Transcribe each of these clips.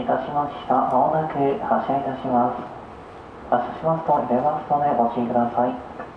いたしました。まもなく発車いたします。発車しますと出ますのでご注意ください。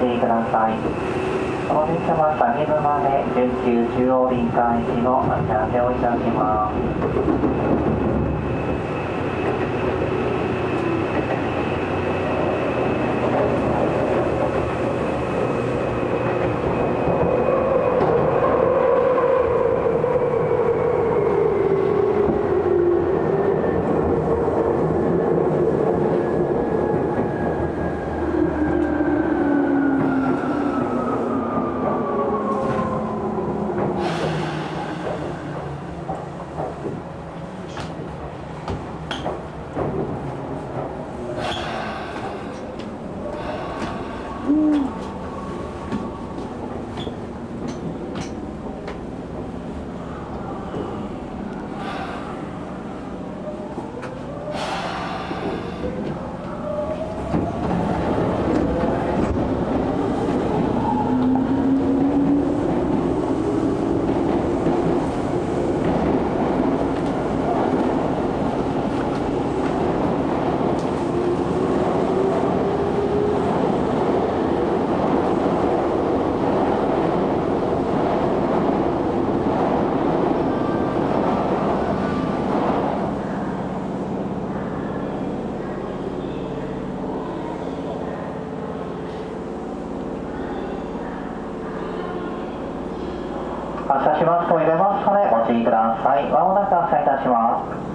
ちください。この電車は竹沼で琉球中央臨海駅の待ち合わせをい。たします発車しますと入れますのでお注意ください。まもなく発車いたします。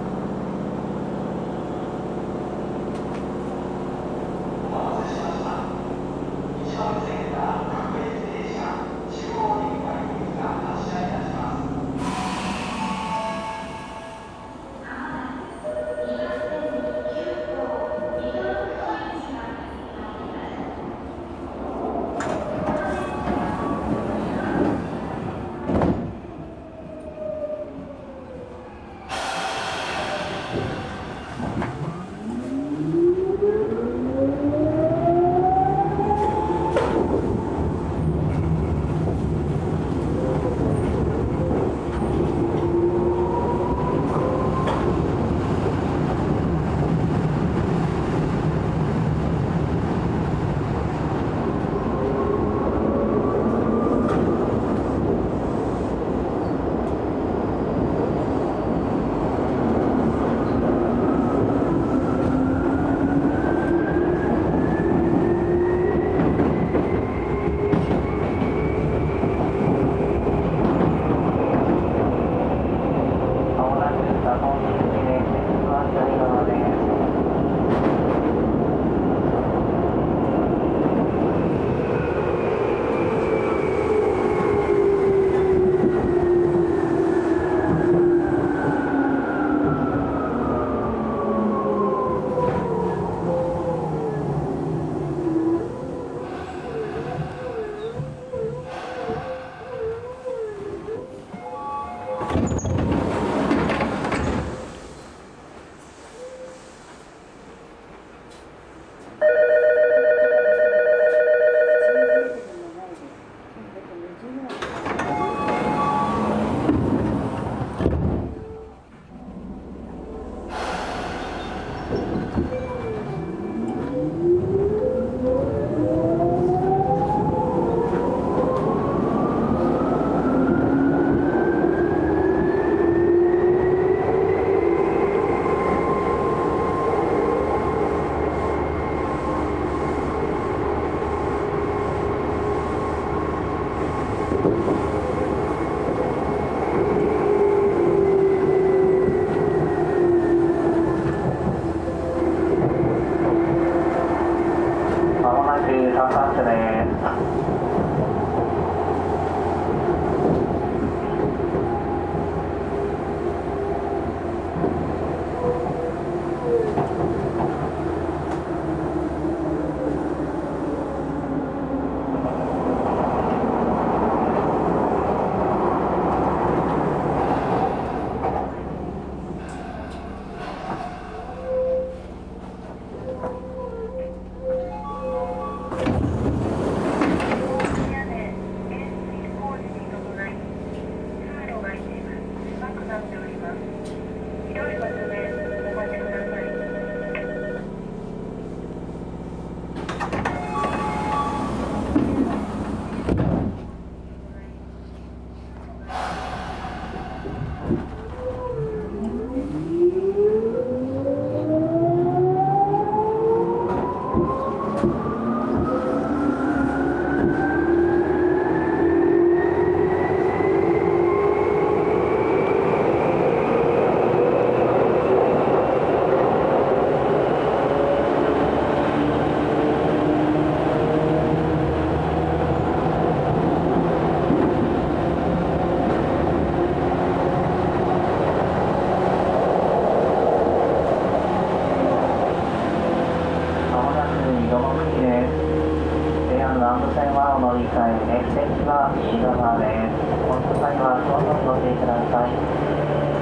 南武線はお乗り換えで、電池は右側です。この際はどうぞご注意ください。ただきたい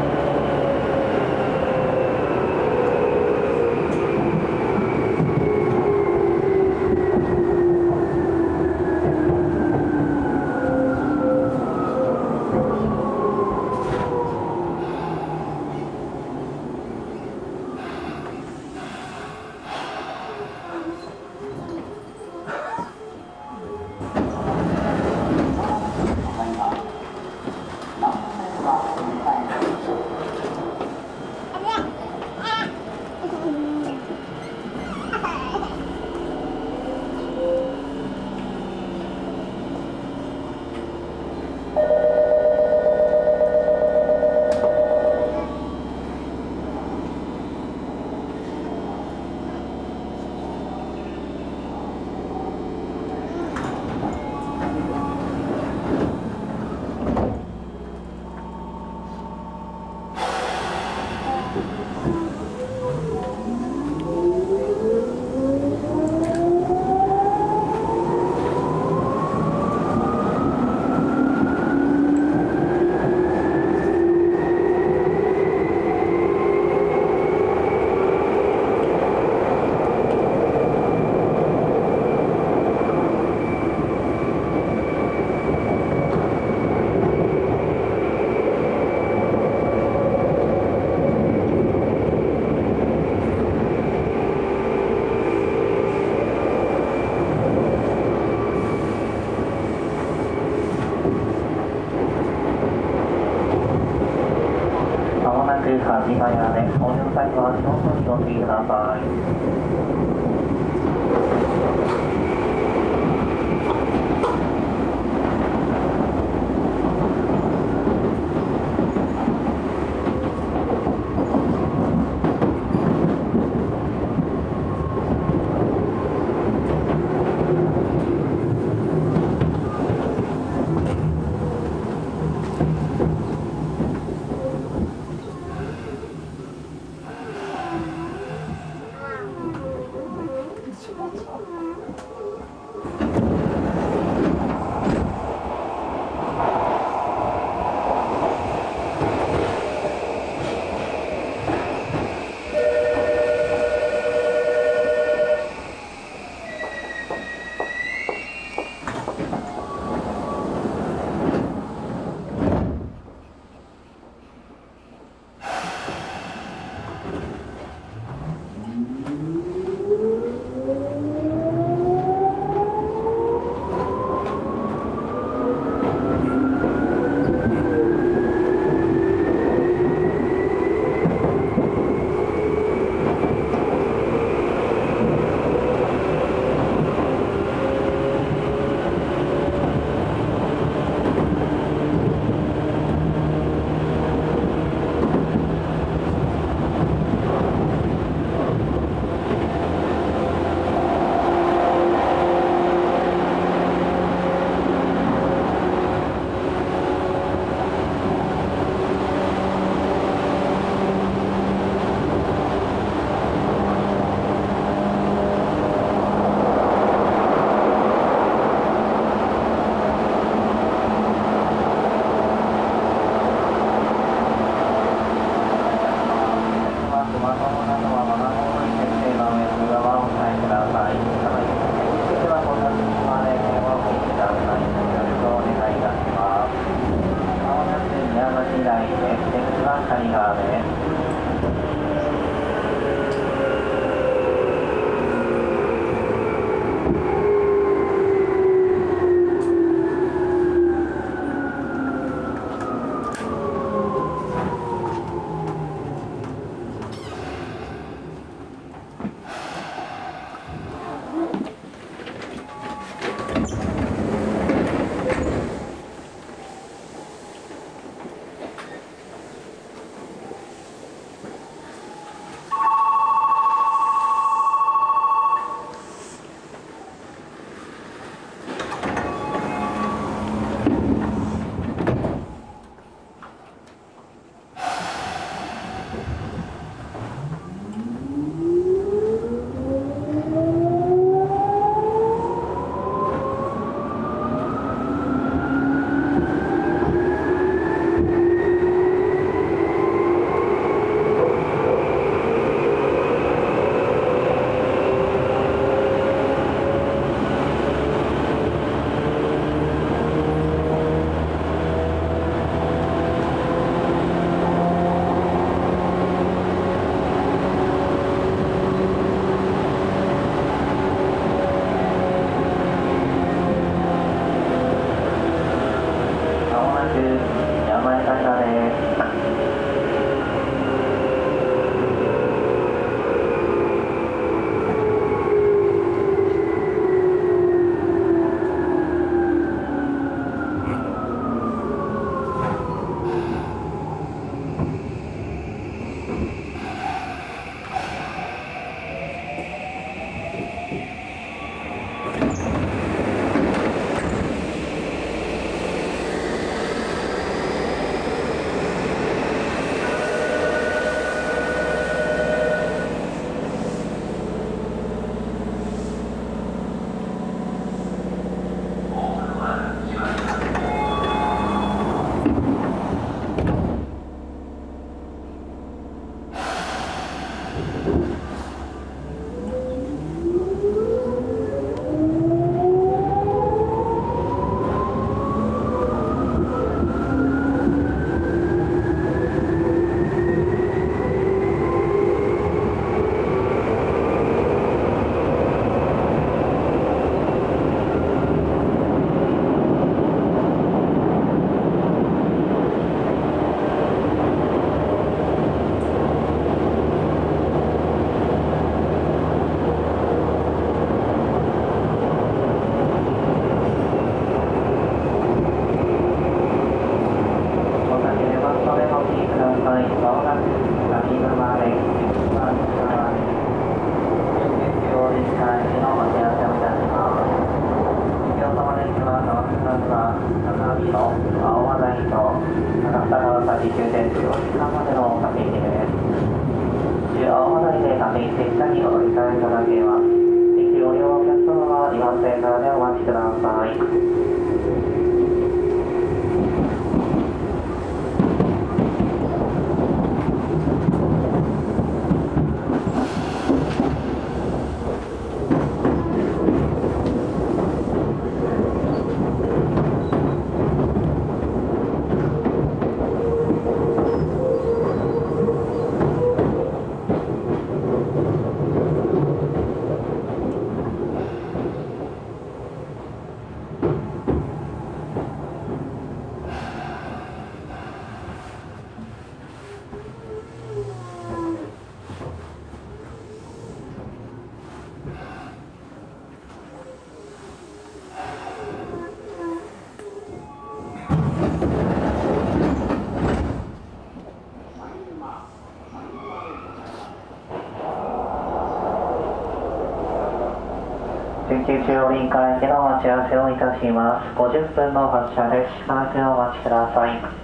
足早で、お乗り際は足元にご注意ください。Mm-hmm. 青葉台で各駅停車にお乗り換えいただけます。駅ご利用お客様は2番線からでお待ちください。中央臨海駅の待ち合わせをいたします。50分の発車です。しばらくお待ちください。